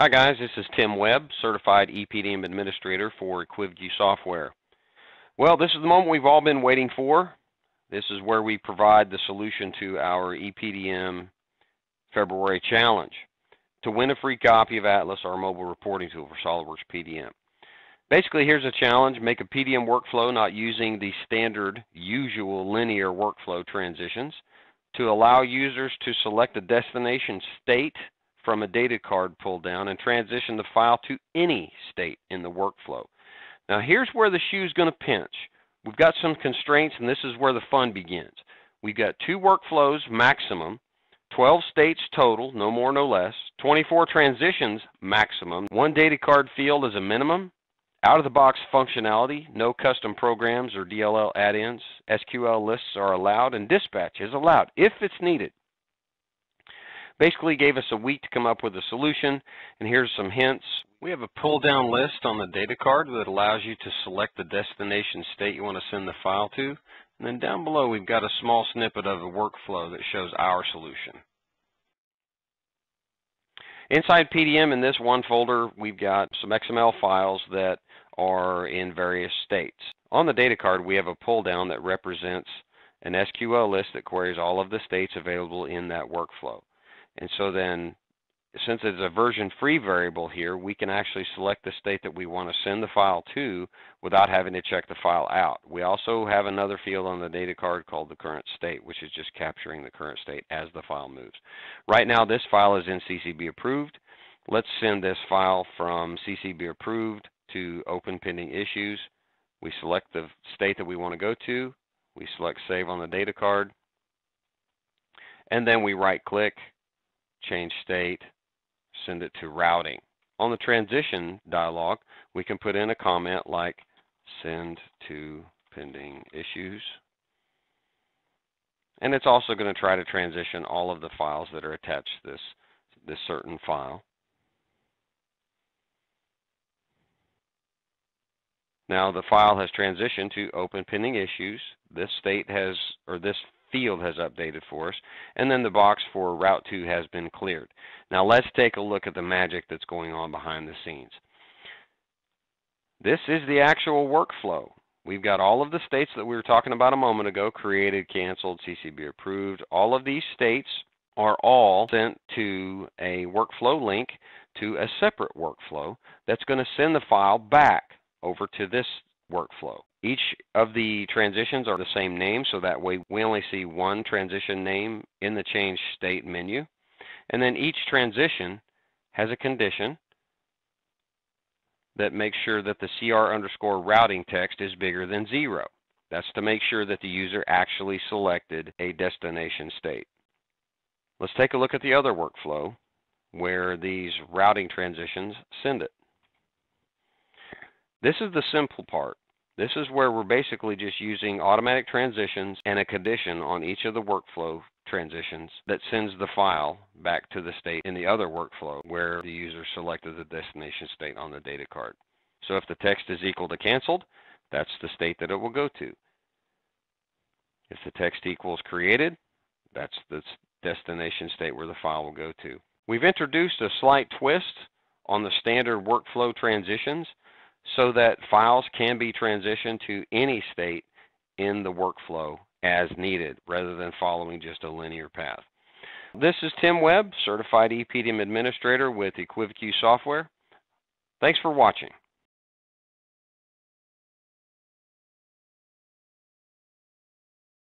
Hi guys, this is Tim Webb, Certified EPDM Administrator for equivaQ Software. Well, this is the moment we've all been waiting for. This is where we provide the solution to our EPDM February challenge to win a free copy of Atlas, our mobile reporting tool for SOLIDWORKS PDM. Basically, here's a challenge. Make a PDM workflow not using the standard usual linear workflow transitions to allow users to select a destination state from a data card pull down and transition the file to any state in the workflow. Now here's where the shoe is going to pinch. We've got some constraints and this is where the fun begins. We've got two workflows maximum, 12 states total, no more no less, 24 transitions maximum, one data card field is a minimum, out of the box functionality, no custom programs or DLL add-ins, SQL lists are allowed, and dispatch is allowed if it's needed. Basically gave us a week to come up with a solution, and here's some hints. We have a pull down list on the data card that allows you to select the destination state you want to send the file to. And then down below we've got a small snippet of a workflow that shows our solution. Inside PDM in this one folder we've got some XML files that are in various states. On the data card, we have a pull down that represents an SQL list that queries all of the states available in that workflow. And so then, since it's a version free variable here, we can actually select the state that we want to send the file to without having to check the file out. We also have another field on the data card called the current state, which is just capturing the current state as the file moves. Right now, this file is in CCB approved. Let's send this file from CCB approved to open pending issues. We select the state that we want to go to. We select save on the data card. And then we right click, change state, send it to routing. On the transition dialog, we can put in a comment like send to pending issues. And it's also going to try to transition all of the files that are attached to this, this certain file. Now the file has transitioned to open pending issues. This state has, or this field has updated for us, and then the box for Route 2 has been cleared. Now let's take a look at the magic that's going on behind the scenes. This is the actual workflow. We've got all of the states that we were talking about a moment ago, created, canceled, CCB approved. All of these states are all sent to a workflow link to a separate workflow that's going to send the file back over to this workflow. Each of the transitions are the same name, so that way we only see one transition name in the change state menu. And then each transition has a condition that makes sure that the CR underscore routing text is bigger than zero. That's to make sure that the user actually selected a destination state. Let's take a look at the other workflow where these routing transitions send it. This is the simple part. This is where we're basically just using automatic transitions and a condition on each of the workflow transitions that sends the file back to the state in the other workflow where the user selected the destination state on the data card. So if the text is equal to canceled, that's the state that it will go to. If the text equals created, that's the destination state where the file will go to. We've introduced a slight twist on the standard workflow transitions so that files can be transitioned to any state in the workflow as needed rather than following just a linear path. This is Tim Webb, Certified EPDM Administrator with equivaQ Software. Thanks for watching.